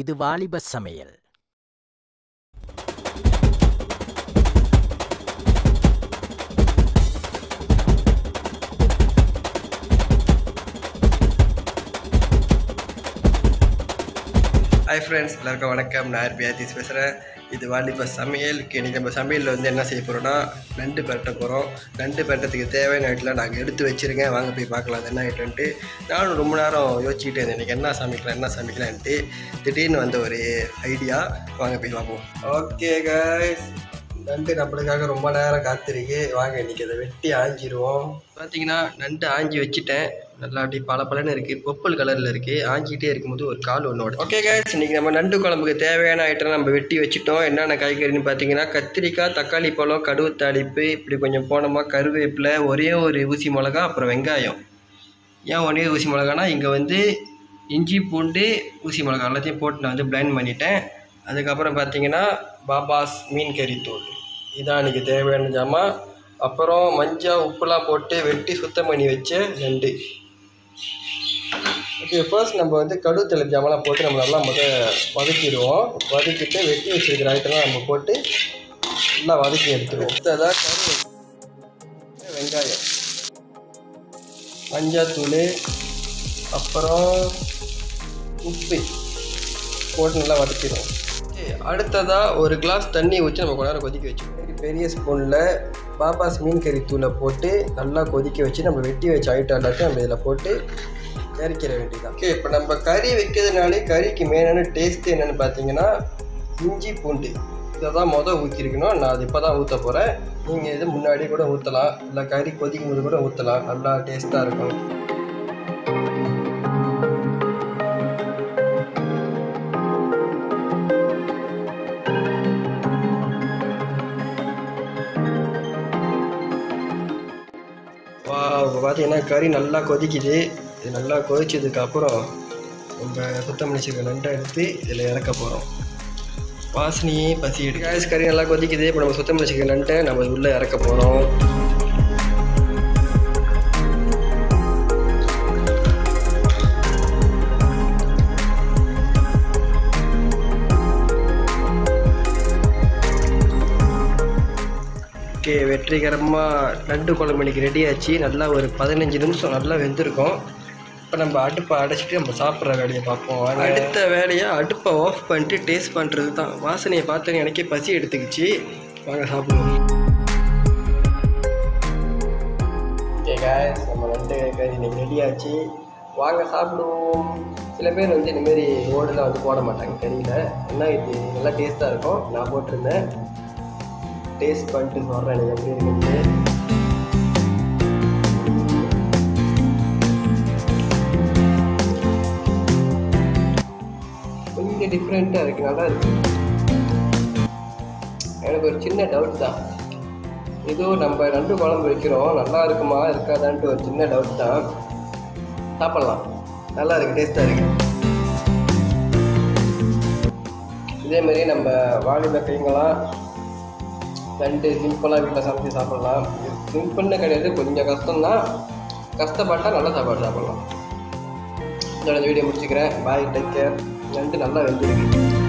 இது வாலிப சமையல். ஹாய் ஃப்ரெண்ட்ஸ் எல்லாருக்கும் வணக்கம். நான் ஆர்பி பேசுகிறேன் இது வாலிப சமையல். இன்றைக்கி நம்ம சமையலில் வந்து என்ன செய்ய போகிறோன்னா நண்டு பரட்ட போகிறோம் நண்டு பரட்டத்துக்கு தேவையான ஐட்டம்லாம் நாங்கள் எடுத்து வச்சுருக்கேன் வாங்க போய் பார்க்கலாம். அது என்ன ஐட்டம்ட்டு நானும் ரொம்ப நேரம் யோசிச்சுக்கிட்டே இருந்தேன். இன்றைக்கி என்ன சமைக்கலாம் என்ன சமைக்கலான்ட்டு திடீர்னு வந்த ஒரு ஐடியா வாங்க போய் பார்ப்போம். ஓகே கைஸ் நண்டு நம்மளுக்காக ரொம்ப நேரம் காத்திருக்கு. வாங்க இன்றைக்கி அதை வெட்டி ஆஞ்சிருவோம். பார்த்தீங்கன்னா நண்டு ஆஞ்சி வச்சுட்டேன். நல்லா அப்படி பல பலன்னு இருக்குது பொப்பல் கலரில் இருக்குது ஆஞ்சிக்கிட்டே இருக்கும்போது ஒரு கால் ஒன்று ஓகே கேஸ் இன்றைக்கி நம்ம நண்டு குழம்புக்கு தேவையான ஐட்டம் நம்ம வெட்டி வச்சுட்டோம். என்னென்ன காய்கறின்னு பார்த்தீங்கன்னா கத்திரிக்காய் தக்காளி பழம் கடுகு தாளிப்பு இப்படி கொஞ்சம் போனோமா கருவேப்பிலை ஒரே ஒரு ஊசி மிளகா அப்புறம் வெங்காயம். ஏன் ஒரே ஊசி மிளகானா? இங்கே வந்து இஞ்சி பூண்டு ஊசி மிளகா எல்லாத்தையும் போட்டு நான் வந்து பிளைண்ட் பண்ணிட்டேன். அதுக்கப்புறம் பார்த்தீங்கன்னா பாபாஸ் மீன் கறி தூள் இதான் இன்றைக்கி தேவையான ஜாமான் அப்புறம் மஞ்சள் உப்புலாம் போட்டு வெட்டி சுத்தம் பண்ணி வச்ச நண்டு. ஓகே ஃபர்ஸ்ட் நம்ம வந்து கடுகு தலை ஜாமெல்லாம் போட்டு நம்ம நல்லா முதல் வதக்கிடுவோம். வதக்கிட்டு வெட்டி வச்சுருக்கிற ஐட்டம்லாம் நம்ம போட்டு நல்லா வதக்கி எடுத்துருவோம். அடுத்ததாக கரு வெங்காயம். மஞ்சத்தூள் அப்புறம் உப்பு போட்டு நல்லா வதக்கிடுவோம். அடுத்ததாக ஒரு கிளாஸ் தண்ணி ஊற்றி நம்ம கொஞ்ச நேரம் கொதிக்க வச்சுருவோம். பெரிய ஸ்பூனில் பாபாஸ் மீன் கறி தூளை போட்டு நல்லா கொதிக்க வச்சு நம்ம வெட்டி வச்ச ஐட்டம் எல்லாத்தையும் நம்ம இதில் போட்டு இறக்கிற வேண்டியதான் ஓகே இப்போ நம்ம கறி வைக்கிறதுனாலே கறிக்கு மெயினான டேஸ்ட்டு என்னென்னு பார்த்தீங்கன்னா இஞ்சி பூண்டு. இதை தான் மொதல் ஊற்றிருக்கணும் நான் அது இப்போ தான் ஊற்ற போகிறேன் நீங்கள் இது முன்னாடி கூட ஊற்றலாம் இல்லை கறி கொதிக்கும் போது கூட ஊற்றலாம் நல்லா டேஸ்ட்டாக இருக்கும். இப்போ பார்த்தீங்கன்னா கறி நல்லா கொதிக்குது. இது நல்லா கொதிச்சதுக்கப்புறம் நம்ம சுத்தம் பண்ணி நண்டை எடுத்து இதில் இறக்க போகிறோம் வாசனையே பசி எடுக்கு கறி நல்லா கொதிக்குது. இப்போ நம்ம சுத்தம் பண்ணி நண்டை நம்ம உள்ளே இறக்க போகிறோம் வெற்றிகரமாக நண்டு குழம்பு இன்றைக்கி ரெடி ஆச்சு. நல்லா ஒரு பதினஞ்சு நிமிஷம் நல்லா வெந்திருக்கும். இப்போ நம்ம அடுப்பை அடைச்சிட்டு நம்ம சாப்பிட்ற வேலையை பார்ப்போம். அடுத்த வேலையை அடுப்பை ஆஃப் பண்ணிட்டு டேஸ்ட் பண்ணுறது தான். வாசனையை பார்த்தோன்னே எனக்கே பசி எடுத்துக்கிச்சு. வாங்க சாப்பிடுவோம். ஓகே நம்ம நண்டு கறி இன்னைக்கு ரெடி ஆச்சு. வாங்க சாப்பிடுவோம். சில பேர் வந்து இந்தமாரி ஓடுலாம் வந்து போட மாட்டாங்க கறியில் என்ன இது? நல்லா டேஸ்ட்டாக இருக்கும். நான் போட்டிருந்தேன். டேஸ்ட் பண்ணிட்டு சொல்கிறேன் எனக்கு எப்படி இருக்குன்னு. கொஞ்சம் டிஃப்ரெண்ட்டாக இருக்குது நல்லா இருக்கு. எனக்கு ஒரு சின்ன டவுட் தான். ஏதோ நம்ம நண்டு குழம்பு வைக்கிறோம் நல்லா இருக்குமா இருக்காதான்ட்டு ஒரு சின்ன டவுட் தான். சாப்பிட்லாம். நல்லா இருக்குது டேஸ்ட்டாக இருக்குது இதே மாதிரி நம்ம வாலிப கைங்களாம் ரெண்டு சிம்பிளாக வீட்டில் சமைச்சு சாப்பிட்லாம். சிம்பிள்னு கிடையாது கொஞ்சம் கஷ்டம்தான் கஷ்டப்பட்டால் நல்ல சாப்பாடு சாப்பிட்லாம். இதோட இந்த வீடியோ முடிச்சுக்கிறேன். பாய் டேக் கேர் நண்டு நல்லா வெந்துருக்கு.